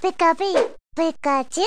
贝卡贝，贝卡姐。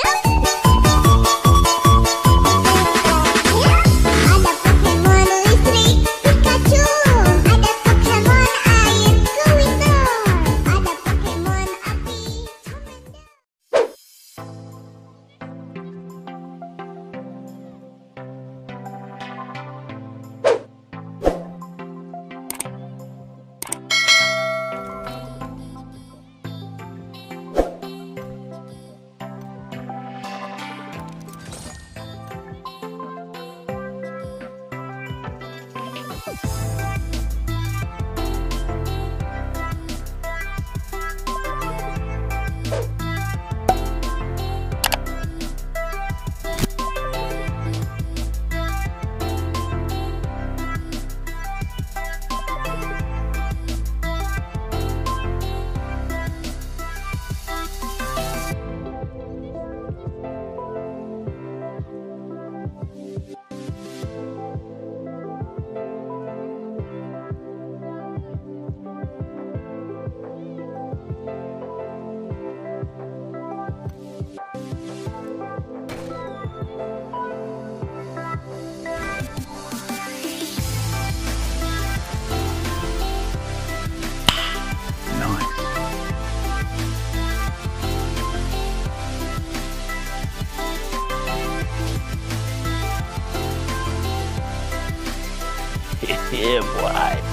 Yeah, boy.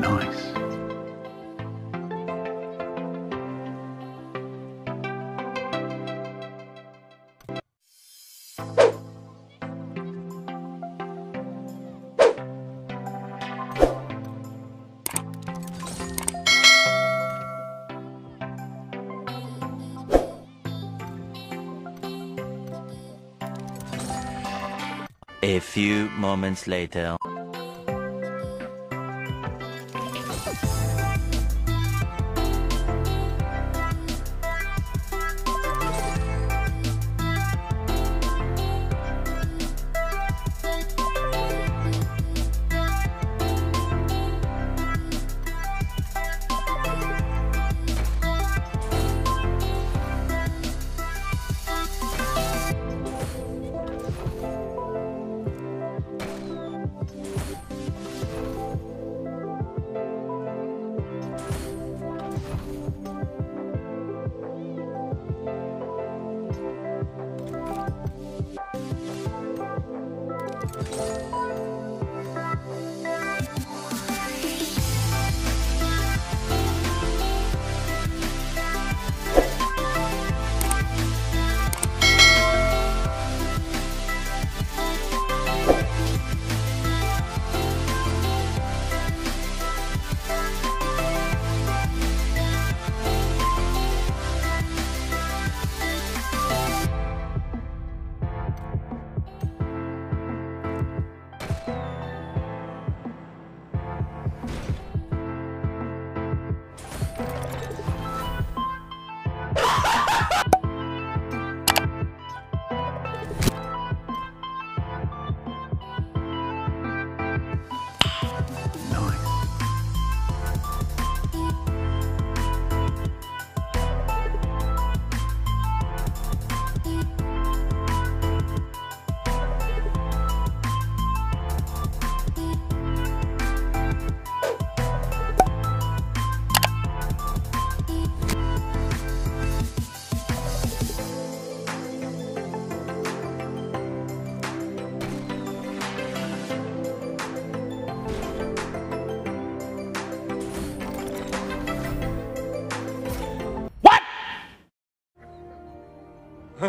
Nice. A few moments later.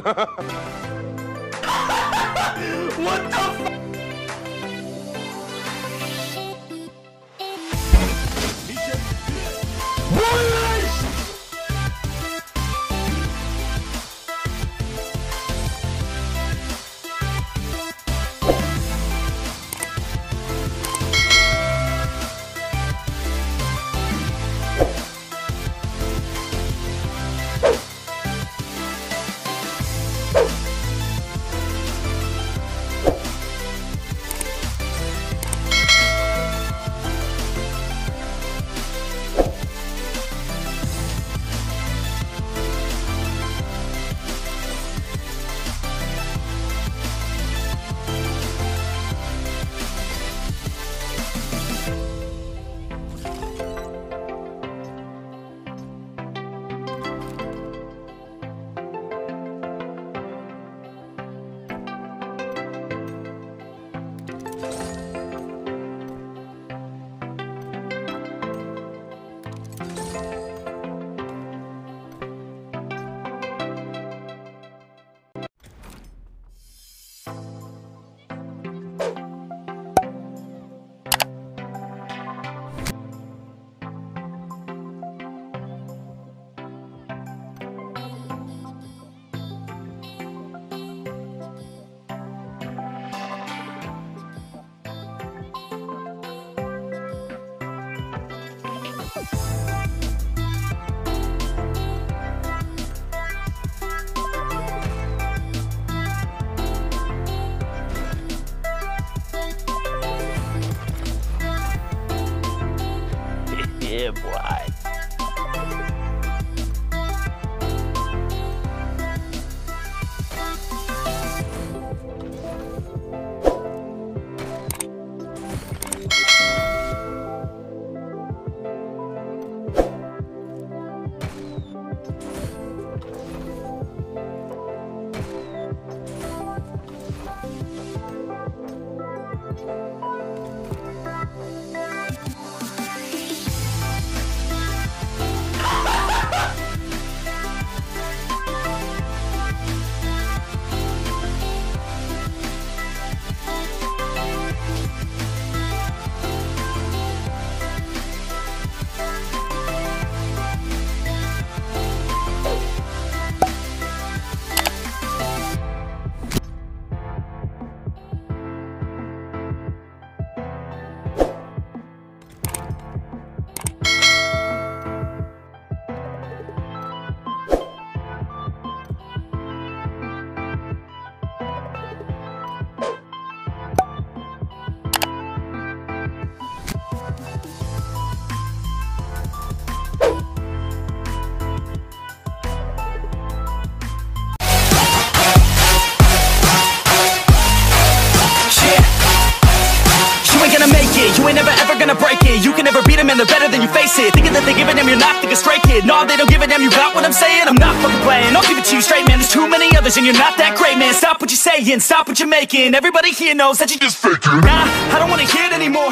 What the f- yeah, boy. You ain't never ever gonna break it. You can never beat them and they're better than you face it. Thinking that they a damn, you're not thinking straight kid. No, they don't give a damn, you got what I'm saying? I'm not fucking playing, I'll give it to you straight man. There's too many others and you're not that great man. Stop what you're saying, stop what you're making. Everybody here knows that you just faking Nah, I don't wanna hear it anymore